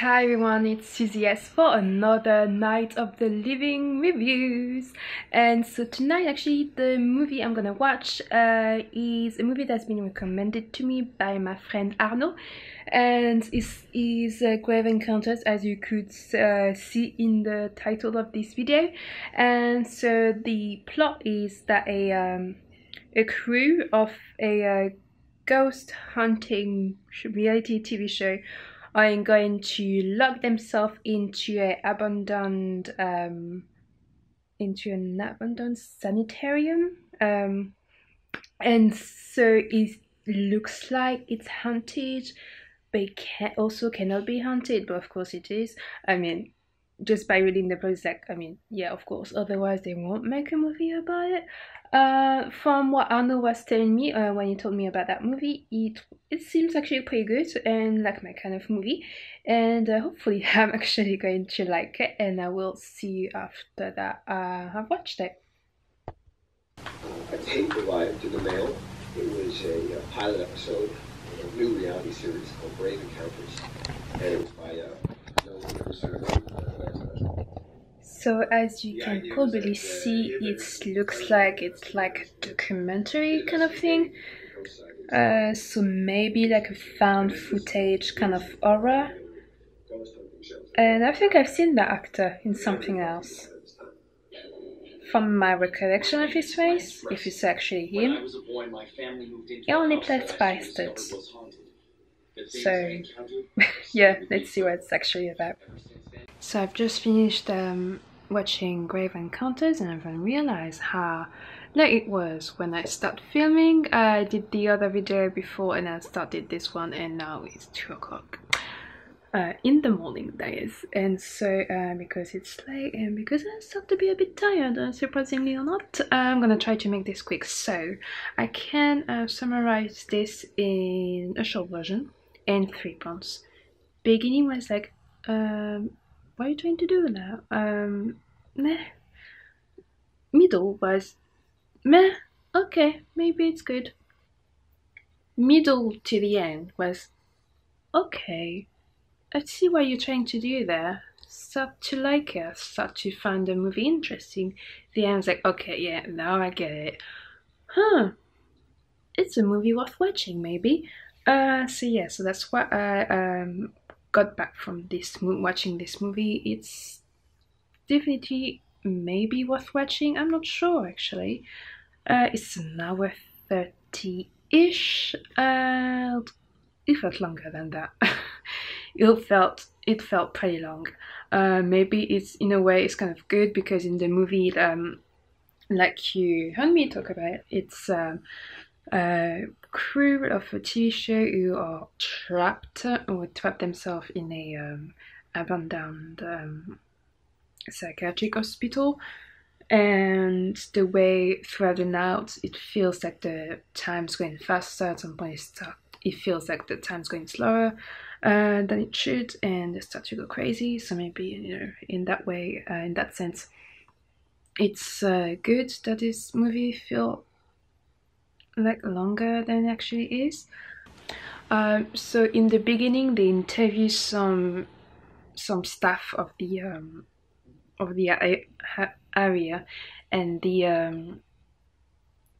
Hi everyone, it's Suzy S for another night of the living reviews. And so tonight actually the movie I'm gonna watch uh, is a movie that's been recommended to me by my friend Arno and is uh, Grave Encounters as you could uh, see in the title of this video. And so the plot is that a um, a crew of a uh, ghost hunting reality TV show are going to lock themselves into an abandoned um, into an abandoned sanitarium. Um, and so it looks like it's haunted but it can also cannot be haunted but of course it is. I mean just by reading the like i mean yeah of course otherwise they won't make a movie about it uh, from what Arno was telling me uh, when he told me about that movie, it it seems actually pretty good and like my kind of movie, and uh, hopefully I'm actually going to like it, and I will see you after that uh, I've watched it. A tape arrived to the mail. It was a, a pilot episode of a new reality series called Grave Encounters, and it was by uh, so as you can probably see, it looks like it's like a documentary kind of thing. Uh, so maybe like a found footage kind of horror. And I think I've seen that actor in something else. From my recollection of his face, if it's actually him, he only plays bastards. So, yeah, let's see what it's actually about. So I've just finished um, watching Grave Encounters and then realized how late it was when I started filming. I did the other video before and I started this one and now it's 2 o'clock. Uh, in the morning that is and so uh, because it's late and because I start to be a bit tired uh, surprisingly or not I'm gonna try to make this quick so I can uh, summarize this in a short version in three points beginning was like um, what are you trying to do now? Um, meh. Middle was meh. Okay, maybe it's good. Middle to the end was okay. I see what you're trying to do there. Start to like it, start to find the movie interesting. The end was like, okay, yeah, now I get it. Huh. It's a movie worth watching, maybe. Uh, so yeah, so that's what I um got back from this watching this movie. It's definitely maybe worth watching. I'm not sure actually. Uh, it's an hour thirty-ish. Uh, it felt longer than that. it felt it felt pretty long. Uh, maybe it's in a way it's kind of good because in the movie, um, like you heard me talk about, it's um, a crew of a TV show who are trapped or trap themselves in a um, abandoned um, psychiatric hospital. And the way throughout the night it feels like the time's going faster. At some point it feels like the time's going slower uh, than it should and they start to go crazy. So maybe you know in that way uh, in that sense it's uh, good that this movie feel like longer than actually is. Um, so in the beginning, they interview some some staff of the um, of the area and the um,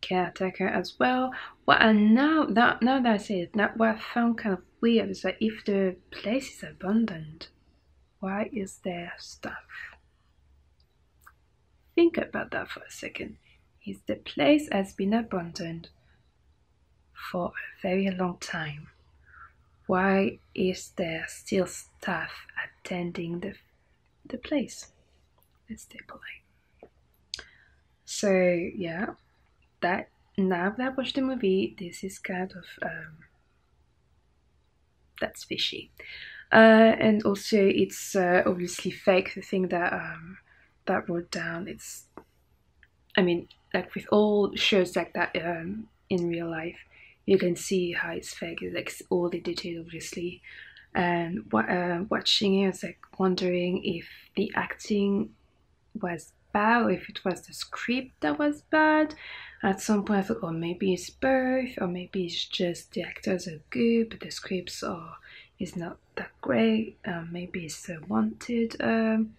caretaker as well. What I now that now that I say it, now what I found kind of weird is that if the place is abandoned, why is there stuff? Think about that for a second. If the place has been abandoned, for a very long time. Why is there still staff attending the, the place? Let's stay polite. So yeah, that now that I watched the movie, this is kind of um, that's fishy. Uh, and also, it's uh, obviously fake. The thing that um, that wrote down, it's, I mean, like with all shows like that um, in real life, you can see how it's fake. It's like all the detail, obviously. And uh, watching it, I was like wondering if the acting was bad or if it was the script that was bad. At some point, I thought, oh, maybe it's both, or maybe it's just the actors are good, but the scripts are is not that great. Um, maybe it's a wanted um,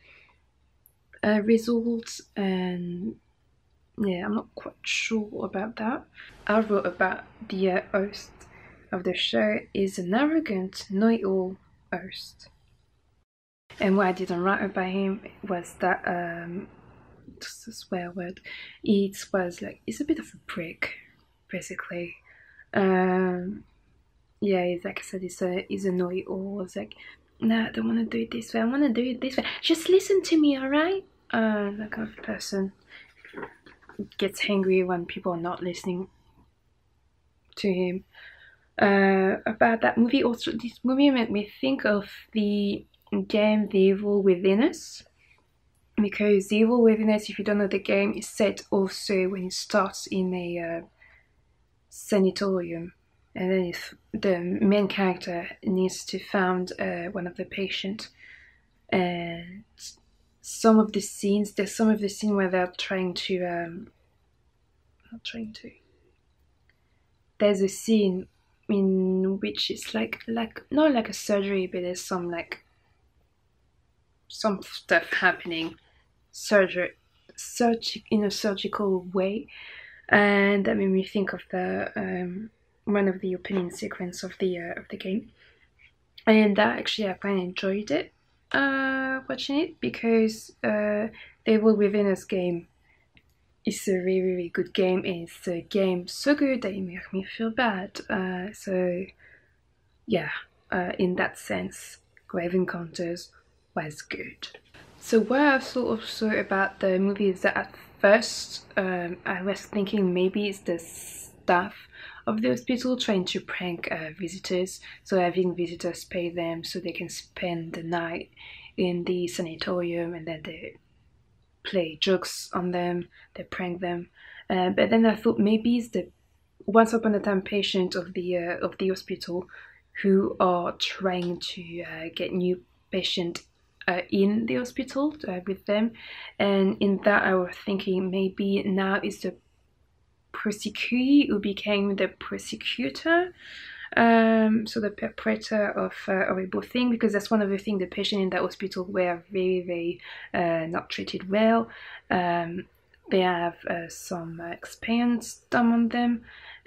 uh, result, and yeah, I'm not quite sure about that. I wrote about the uh, host of the show is an arrogant, know-it-all host. And what I didn't write about him was that um, just a swear word. It was like he's a bit of a prick, basically. Um, yeah, he's like I said, he's a he's a know-it-all. It's like, no, I don't want to do it this way. I want to do it this way. Just listen to me, all right? Uh, that kind of person gets angry when people are not listening to him. Uh, about that movie, also this movie made me think of the game The Evil Within Us because The Evil Within Us, if you don't know the game, is set also when it starts in a uh, sanatorium, and then the main character needs to find uh, one of the patients, and some of the scenes, there's some of the scene where they're trying to, um, not trying to. There's a scene in which it's like like not like a surgery, but there's some like some stuff happening, surgery, surg in a surgical way, and that made me think of the um, one of the opening sequence of the uh, of the game, and that actually I quite enjoyed it uh, watching it because uh, the Evil Within Us game It's a really really good game it's a game so good that it makes me feel bad. Uh, so yeah, uh, in that sense, Grave Encounters was good. So what I thought also about the movie is that at first um, I was thinking maybe it's the staff of the hospital trying to prank uh, visitors, so having visitors pay them so they can spend the night in the sanatorium and then they play jokes on them, they prank them. Uh, but then I thought maybe it's the once upon a time patient of the uh, of the hospital who are trying to uh, get new patient uh, in the hospital uh, with them, and in that I was thinking maybe now is the prosecutee who became the prosecutor. Um, so the perpetrator of uh, horrible thing because that's one of the things the patient in that hospital were very very uh, not treated well um, they have uh, some experience done on them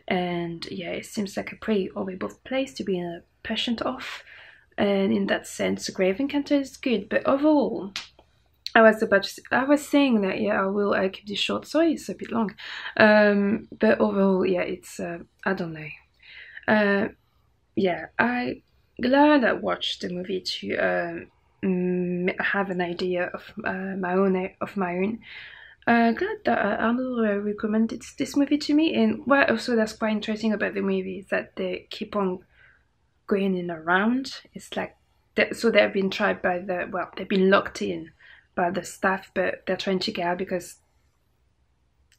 and yeah it seems like a pretty horrible place to be a patient of and in that sense grave encounter is good but overall I was about to, I was saying that yeah I will I keep this short. Sorry it's a bit long. Um, but overall yeah it's uh, I don't know. Uh, yeah I glad I watched the movie to uh, have an idea of uh, my own of my own. Uh, glad that uh, Arnold recommended this movie to me. And what also that's quite interesting about the movie is that they keep on going in around. It's like so they've been tried by the well they've been locked in by the staff, but they're trying to get out because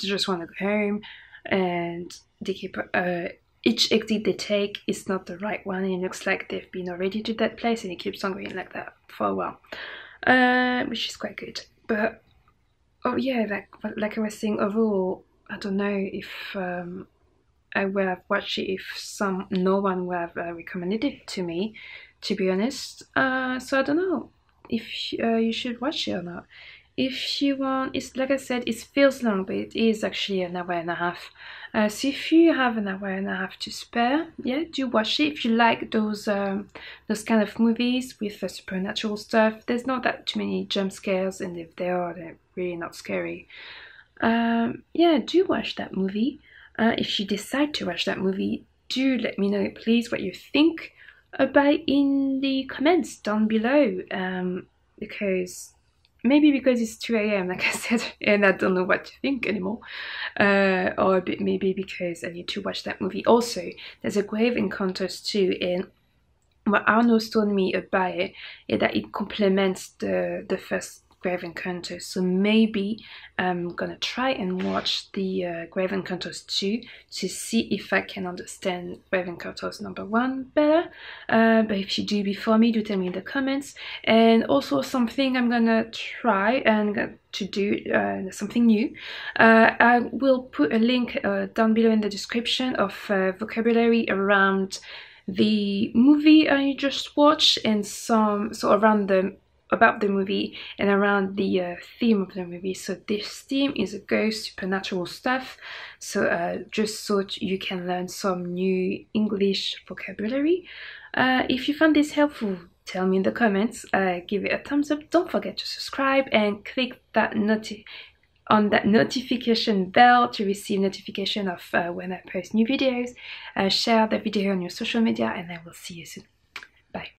they just want to go home and they keep uh, each exit they take is not the right one and it looks like they've been already to that place and it keeps on going like that for a while uh, which is quite good. But oh yeah like like I was saying overall I don't know if um, I would have watched it if some no one would have uh, recommended it to me to be honest. Uh, so I don't know if uh, you should watch it or not. If you want, it's like I said, it feels long, but it is actually an hour and a half. Uh, so if you have an hour and a half to spare, yeah, do watch it. If you like those um, those kind of movies with uh, supernatural stuff, there's not that too many jump scares, and if there are, they're really not scary. Um, yeah, do watch that movie. Uh, if you decide to watch that movie, do let me know, please, what you think about in the comments down below um, because maybe because it's 2 a.m. like I said and I don't know what to think anymore uh, or maybe because I need to watch that movie also there's a Grave Encounters 2 and what Arnold told me about it is that it complements the the first Grave Encounters. So maybe I'm gonna try and watch the uh, Grave Encounters 2 to see if I can understand Grave Encounters number 1 better. Uh, but if you do before me, do tell me in the comments. And also something I'm gonna try and to do uh, something new. Uh, I will put a link uh, down below in the description of uh, vocabulary around the movie I just watched and some so around the about the movie and around the uh, theme of the movie. So this theme is a ghost supernatural stuff. So uh, just so you can learn some new English vocabulary. Uh, if you found this helpful, tell me in the comments. Uh, give it a thumbs up. Don't forget to subscribe and click that on that notification bell to receive notification of uh, when I post new videos. Uh, share the video on your social media and I will see you soon. Bye.